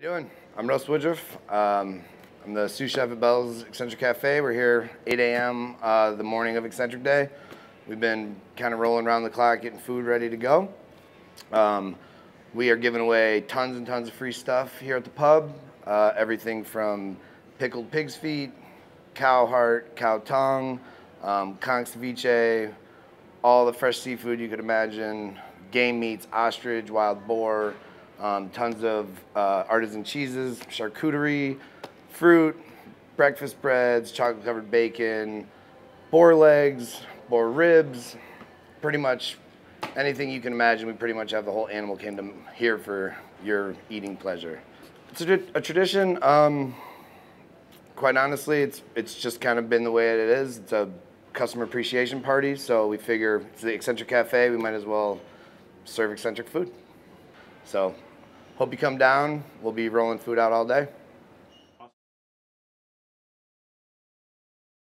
you doing? I'm Russ Woodruff. Um, I'm the sous chef at Bell's Eccentric Cafe. We're here 8 a.m. Uh, the morning of Eccentric Day. We've been kind of rolling around the clock, getting food ready to go. Um, we are giving away tons and tons of free stuff here at the pub. Uh, everything from pickled pig's feet, cow heart, cow tongue, um, conch ceviche, all the fresh seafood you could imagine, game meats, ostrich, wild boar, um, tons of uh, artisan cheeses, charcuterie, fruit, breakfast breads, chocolate covered bacon, boar legs, boar ribs, pretty much anything you can imagine. We pretty much have the whole animal kingdom here for your eating pleasure. It's a, a tradition. Um, quite honestly, it's it's just kind of been the way it is. It's a customer appreciation party, so we figure it's the eccentric cafe. We might as well serve eccentric food. So Hope you come down. We'll be rolling food out all day.